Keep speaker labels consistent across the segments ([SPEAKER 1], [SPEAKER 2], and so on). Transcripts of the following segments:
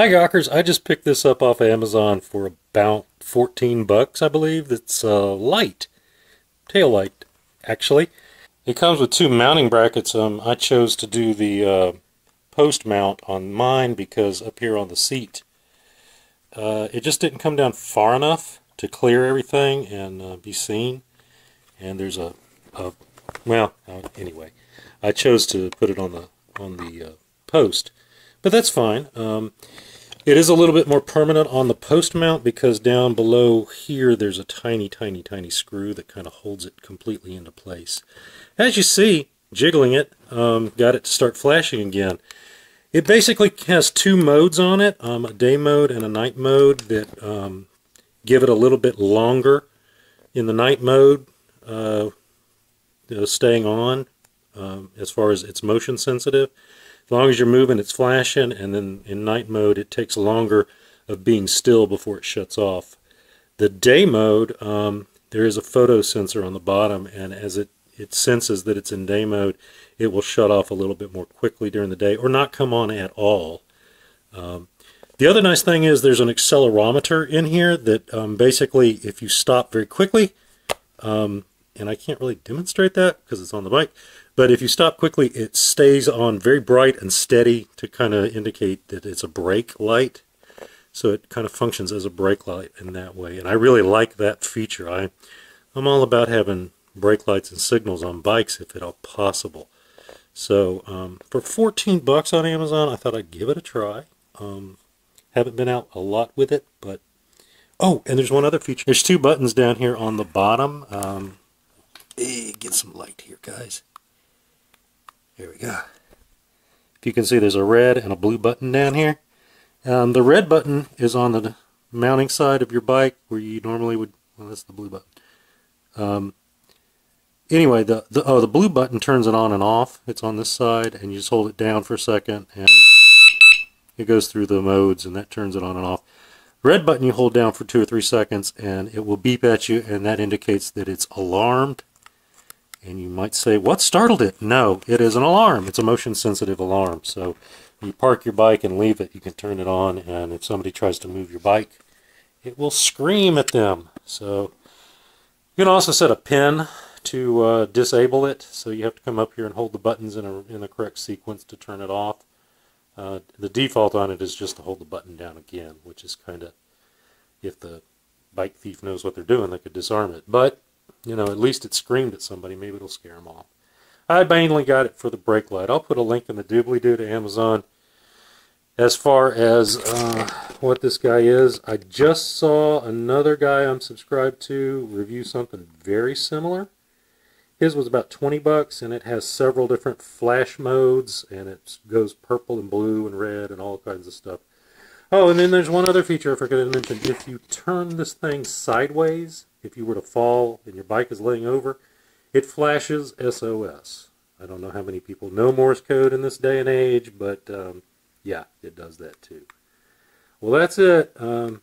[SPEAKER 1] Hi Gawkers, I just picked this up off Amazon for about 14 bucks, I believe. It's uh, light, tail light, actually. It comes with two mounting brackets. Um, I chose to do the uh, post mount on mine because up here on the seat, uh, it just didn't come down far enough to clear everything and uh, be seen. And there's a, a well, uh, anyway, I chose to put it on the on the uh, post but that's fine. Um, it is a little bit more permanent on the post mount because down below here there's a tiny, tiny, tiny screw that kind of holds it completely into place. As you see, jiggling it, um, got it to start flashing again. It basically has two modes on it, um, a day mode and a night mode that um, give it a little bit longer in the night mode, uh, you know, staying on um, as far as it's motion sensitive. As long as you're moving, it's flashing, and then in night mode, it takes longer of being still before it shuts off. The day mode, um, there is a photo sensor on the bottom, and as it, it senses that it's in day mode, it will shut off a little bit more quickly during the day, or not come on at all. Um, the other nice thing is there's an accelerometer in here that um, basically, if you stop very quickly, um, and I can't really demonstrate that because it's on the bike, but if you stop quickly, it stays on very bright and steady to kind of indicate that it's a brake light. So it kind of functions as a brake light in that way. And I really like that feature. I, I'm all about having brake lights and signals on bikes if at all possible. So um, for 14 bucks on Amazon, I thought I'd give it a try. Um, haven't been out a lot with it, but... Oh, and there's one other feature. There's two buttons down here on the bottom. Um, hey, get some light here, guys. There we go. If you can see there's a red and a blue button down here. Um, the red button is on the mounting side of your bike where you normally would, well that's the blue button. Um, anyway, the, the, oh, the blue button turns it on and off. It's on this side and you just hold it down for a second and it goes through the modes and that turns it on and off. Red button you hold down for two or three seconds and it will beep at you and that indicates that it's alarmed and you might say, what startled it? No, it is an alarm. It's a motion sensitive alarm. So you park your bike and leave it, you can turn it on, and if somebody tries to move your bike, it will scream at them. So you can also set a pin to uh, disable it. So you have to come up here and hold the buttons in, a, in the correct sequence to turn it off. Uh, the default on it is just to hold the button down again, which is kind of, if the bike thief knows what they're doing, they could disarm it. But you know, at least it screamed at somebody. Maybe it'll scare them off. I mainly got it for the brake light. I'll put a link in the doobly-doo to Amazon. As far as uh, what this guy is, I just saw another guy I'm subscribed to review something very similar. His was about 20 bucks, and it has several different flash modes, and it goes purple and blue and red and all kinds of stuff. Oh, and then there's one other feature I forgot to mention. If you turn this thing sideways, if you were to fall and your bike is laying over, it flashes SOS. I don't know how many people know Morse code in this day and age, but um, yeah, it does that too. Well, that's it. Um,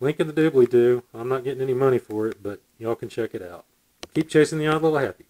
[SPEAKER 1] link in the doobly-doo. I'm not getting any money for it, but y'all can check it out. Keep chasing the odd little happy.